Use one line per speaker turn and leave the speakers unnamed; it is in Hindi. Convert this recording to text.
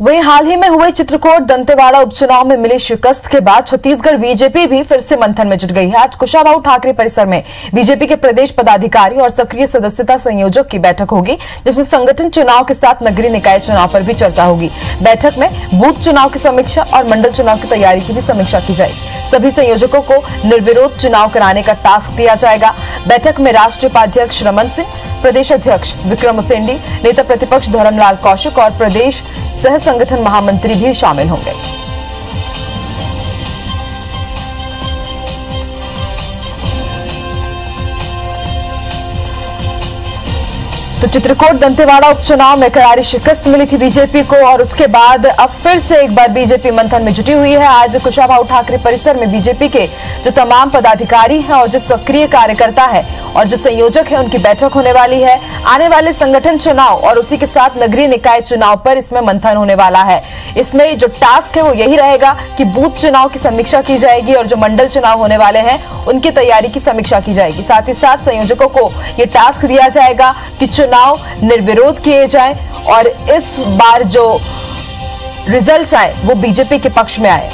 वहीं हाल ही में हुए चित्रकोट दंतेवाड़ा उपचुनाव में मिली शिकस्त के बाद छत्तीसगढ़ बीजेपी भी फिर से मंथन में जुट गई है। आज कुशाभाऊ ठाकरे परिसर में बीजेपी के प्रदेश पदाधिकारी और सक्रिय सदस्यता संयोजक की बैठक होगी, जिसमें संगठन चुनाव के साथ नगरीय निकाय चुनाव पर भी चर्चा होगी। बैठक में बूथ चुनाव की समीक्षा और मंडल चुनाव की तैयारी की भी समीक्षा की जाएगी। सभी संयोजकों को निर्विरोध चुनाव कराने का टास्क दिया जाएगा। बैठक में राष्ट्रीय उपाध्यक्ष रमन सिंह प्रदेश अध्यक्ष विक्रम उसेंडी, नेता प्रतिपक्ष धरमलाल कौशिक और प्रदेश सह संगठन महामंत्री भी शामिल होंगे। तो चित्रकूट दंतेवाड़ा उपचुनाव में करारी शिकस्त मिली थी बीजेपी को और उसके बाद अब फिर से एक बार बीजेपी मंथन में जुटी हुई है। आज कुशाभाऊ ठाकरे परिसर में बीजेपी के जो तमाम पदाधिकारी हैं और जो सक्रिय कार्यकर्ता है और जो संयोजक है, उनकी बैठक होने वाली है। आने वाले संगठन चुनाव और उसी के साथ नगरीय निकाय चुनाव पर इसमें मंथन होने वाला है। इसमें जो टास्क है, वो यही रहेगा कि बूथ चुनाव की समीक्षा की जाएगी और जो मंडल चुनाव होने वाले हैं, उनकी तैयारी की समीक्षा की जाएगी। साथ ही साथ संयोजकों को ये टास्क दिया जाएगा कि चुनाव निर्विरोध किए जाए और इस बार जो रिजल्ट्स आए, वो बीजेपी के पक्ष में आए।